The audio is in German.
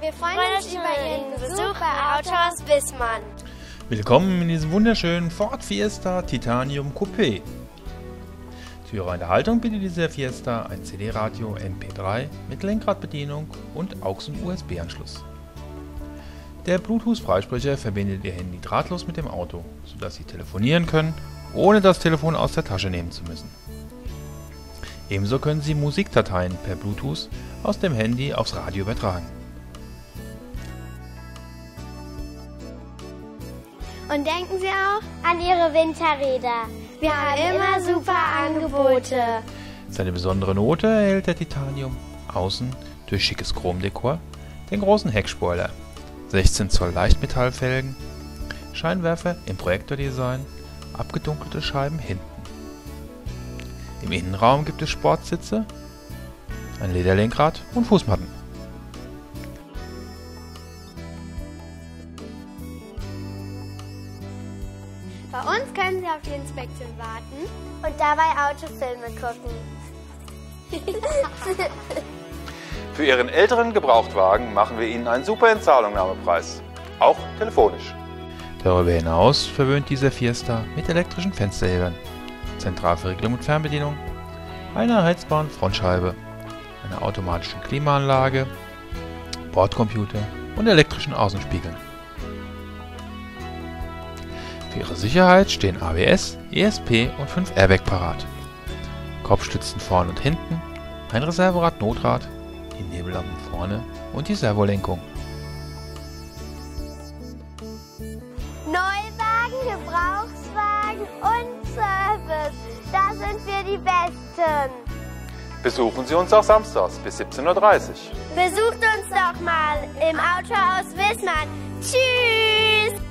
Wir freuen uns über Ihren Besuch bei Autohaus Wissmann. Willkommen in diesem wunderschönen Ford Fiesta Titanium Coupé. Zu Ihrer Unterhaltung bietet dieser Fiesta ein CD-Radio MP3 mit Lenkradbedienung und AUX- und USB-Anschluss. Der Bluetooth-Freisprecher verbindet Ihr Handy drahtlos mit dem Auto, sodass Sie telefonieren können, ohne das Telefon aus der Tasche nehmen zu müssen. Ebenso können Sie Musikdateien per Bluetooth aus dem Handy aufs Radio übertragen. Und denken Sie auch an Ihre Winterräder. Wir haben immer super Angebote. Seine besondere Note erhält der Titanium außen durch schickes Chromdekor, den großen Heckspoiler, 16 Zoll Leichtmetallfelgen, Scheinwerfer im Projektordesign, abgedunkelte Scheiben hinten. Im Innenraum gibt es Sportsitze, ein Lederlenkrad und Fußmatten. Bei uns können Sie auf die Inspektion warten und dabei Autofilme gucken. Für Ihren älteren Gebrauchtwagen machen wir Ihnen einen super Entzahlungnahmepreis, auch telefonisch. Darüber hinaus verwöhnt dieser Fiesta mit elektrischen Fensterhebern, Zentralverriegelung und Fernbedienung, einer heizbaren Frontscheibe, einer automatischen Klimaanlage, Bordcomputer und elektrischen Außenspiegeln. Für Ihre Sicherheit stehen ABS, ESP und 5 Airbag parat. Kopfstützen vorn und hinten, ein Reserverad Notrad, die Nebellampen vorne und die Servolenkung. Neuwagen, Gebrauchswagen und Service. Da sind wir die Besten. Besuchen Sie uns auch samstags bis 17.30 Uhr. Besucht uns doch mal im Autohaus Wissmann. Tschüss.